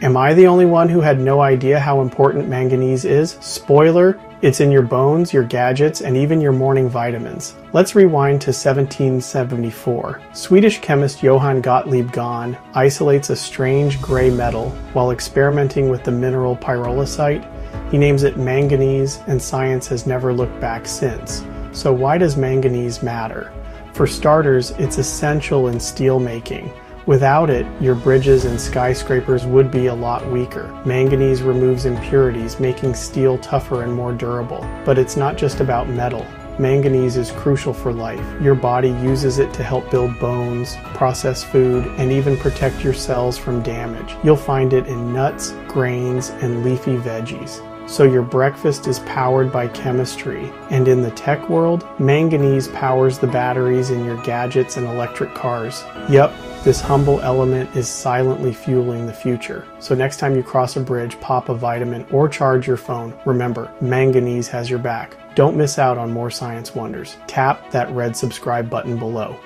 Am I the only one who had no idea how important manganese is? Spoiler, it's in your bones, your gadgets, and even your morning vitamins. Let's rewind to 1774. Swedish chemist Johann Gottlieb Gahn isolates a strange gray metal while experimenting with the mineral pyrolusite. He names it manganese, and science has never looked back since. So, why does manganese matter? For starters, it's essential in steel making. Without it, your bridges and skyscrapers would be a lot weaker. Manganese removes impurities, making steel tougher and more durable. But it's not just about metal. Manganese is crucial for life. Your body uses it to help build bones, process food, and even protect your cells from damage. You'll find it in nuts, grains, and leafy veggies. So your breakfast is powered by chemistry. And in the tech world, manganese powers the batteries in your gadgets and electric cars. Yep, this humble element is silently fueling the future. So next time you cross a bridge, pop a vitamin, or charge your phone, remember, manganese has your back. Don't miss out on more science wonders. Tap that red subscribe button below.